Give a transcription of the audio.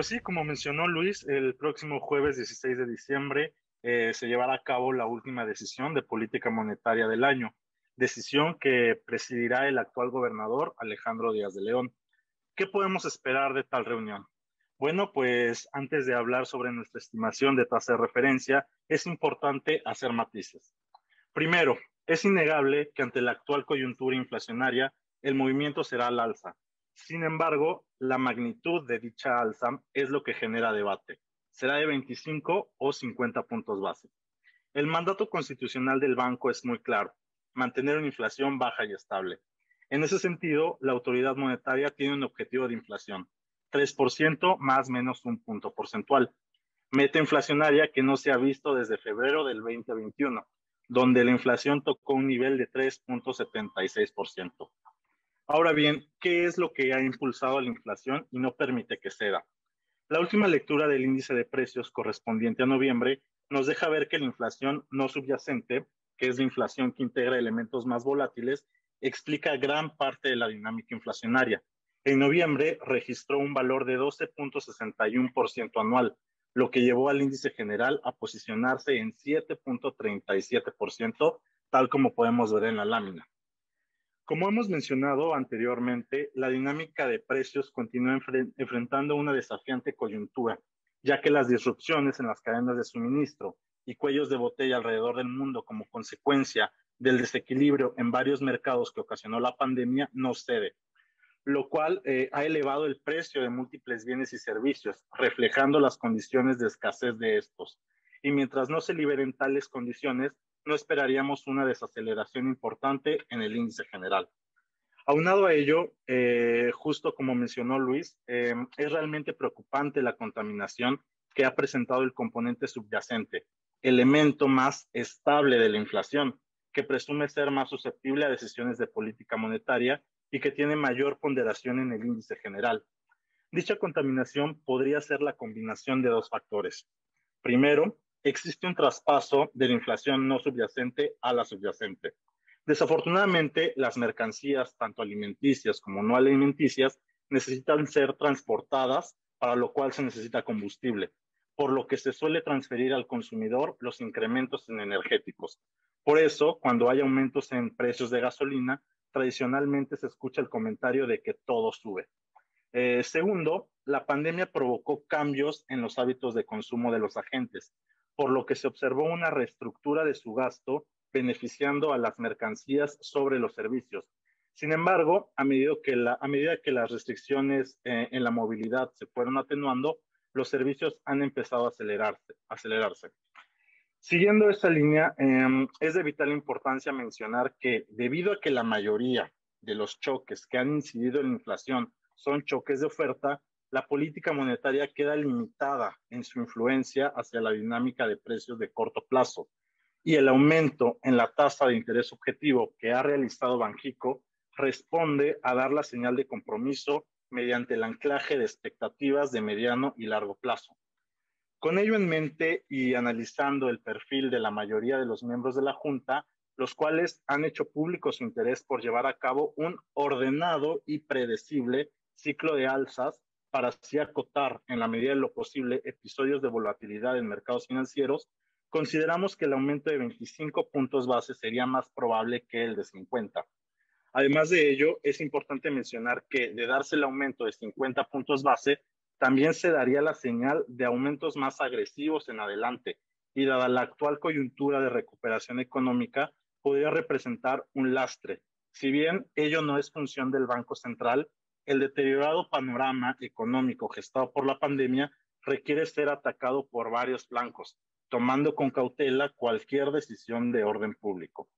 pues sí, como mencionó Luis, el próximo jueves 16 de diciembre eh, se llevará a cabo la última decisión de política monetaria del año, decisión que presidirá el actual gobernador Alejandro Díaz de León. ¿Qué podemos esperar de tal reunión? Bueno, pues antes de hablar sobre nuestra estimación de tasa de referencia, es importante hacer matices. Primero, es innegable que ante la actual coyuntura inflacionaria, el movimiento será al alza. Sin embargo, la magnitud de dicha alza es lo que genera debate será de 25 o 50 puntos base. El mandato constitucional del banco es muy claro, mantener una inflación baja y estable. En ese sentido, la autoridad monetaria tiene un objetivo de inflación, 3% más menos un punto porcentual. Meta inflacionaria que no se ha visto desde febrero del 2021, donde la inflación tocó un nivel de 3.76%. Ahora bien, ¿qué es lo que ha impulsado la inflación y no permite que ceda? La última lectura del índice de precios correspondiente a noviembre nos deja ver que la inflación no subyacente, que es la inflación que integra elementos más volátiles, explica gran parte de la dinámica inflacionaria. En noviembre registró un valor de 12.61% anual, lo que llevó al índice general a posicionarse en 7.37%, tal como podemos ver en la lámina. Como hemos mencionado anteriormente, la dinámica de precios continúa enfrentando una desafiante coyuntura, ya que las disrupciones en las cadenas de suministro y cuellos de botella alrededor del mundo como consecuencia del desequilibrio en varios mercados que ocasionó la pandemia no cede, lo cual eh, ha elevado el precio de múltiples bienes y servicios, reflejando las condiciones de escasez de estos. Y mientras no se liberen tales condiciones, no esperaríamos una desaceleración importante en el índice general. Aunado a ello, eh, justo como mencionó Luis, eh, es realmente preocupante la contaminación que ha presentado el componente subyacente, elemento más estable de la inflación, que presume ser más susceptible a decisiones de política monetaria y que tiene mayor ponderación en el índice general. Dicha contaminación podría ser la combinación de dos factores. Primero, existe un traspaso de la inflación no subyacente a la subyacente. Desafortunadamente, las mercancías, tanto alimenticias como no alimenticias, necesitan ser transportadas, para lo cual se necesita combustible, por lo que se suele transferir al consumidor los incrementos en energéticos. Por eso, cuando hay aumentos en precios de gasolina, tradicionalmente se escucha el comentario de que todo sube. Eh, segundo, la pandemia provocó cambios en los hábitos de consumo de los agentes, por lo que se observó una reestructura de su gasto beneficiando a las mercancías sobre los servicios. Sin embargo, a medida que, las restricciones eh, en la movilidad se fueron atenuando, los servicios han empezado a acelerarse. Siguiendo esa línea, em, es de vital importancia mencionar que debido a que la mayoría de los choques que han incidido en la inflación son choques de oferta, la política monetaria queda limitada en su influencia hacia la dinámica de precios de corto plazo y el aumento en la tasa de interés objetivo que ha realizado Banjico responde a dar la señal de compromiso mediante el anclaje de expectativas de mediano y largo plazo. Con ello en mente y analizando el perfil de la mayoría de los miembros de la Junta, los cuales han hecho público su interés por llevar a cabo un ordenado y predecible ciclo de alzas para así acotar en la medida de lo posible episodios de volatilidad en mercados financieros, consideramos que el aumento de 25 puntos base sería más probable que el de 50. Además de ello, es importante mencionar que de darse el aumento de 50 puntos base, también se daría la señal de aumentos más agresivos en adelante y dada la actual coyuntura de recuperación económica, podría representar un lastre. Si bien ello no es función del Banco Central, el deteriorado panorama económico gestado por la pandemia requiere ser atacado por varios flancos, tomando con cautela cualquier decisión de orden público.